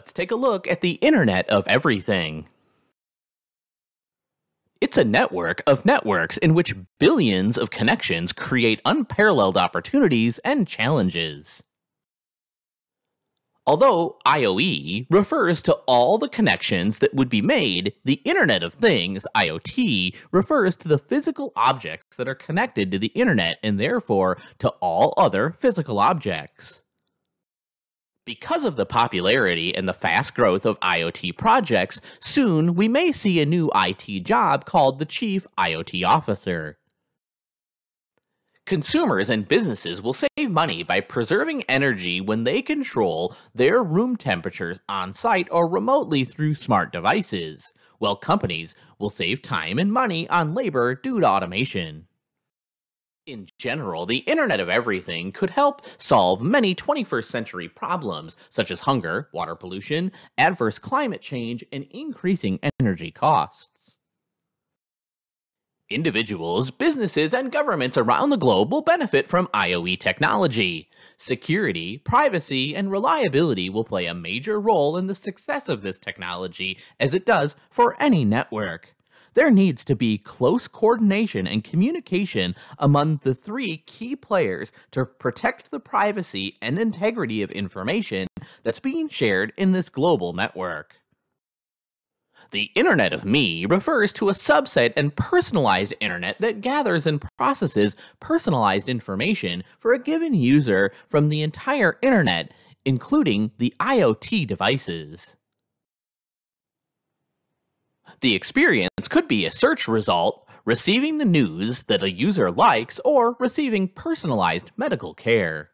Let's take a look at the Internet of Everything. It's a network of networks in which billions of connections create unparalleled opportunities and challenges. Although IoE refers to all the connections that would be made, the Internet of Things, IoT, refers to the physical objects that are connected to the Internet and therefore to all other physical objects. Because of the popularity and the fast growth of IoT projects, soon we may see a new IT job called the Chief IoT Officer. Consumers and businesses will save money by preserving energy when they control their room temperatures on site or remotely through smart devices, while companies will save time and money on labor due to automation. In general, the Internet of Everything could help solve many 21st century problems such as hunger, water pollution, adverse climate change, and increasing energy costs. Individuals, businesses, and governments around the globe will benefit from IoE technology. Security, privacy, and reliability will play a major role in the success of this technology as it does for any network there needs to be close coordination and communication among the three key players to protect the privacy and integrity of information that's being shared in this global network. The Internet of Me refers to a subset and personalized internet that gathers and processes personalized information for a given user from the entire internet, including the IoT devices. The experience could be a search result, receiving the news that a user likes, or receiving personalized medical care.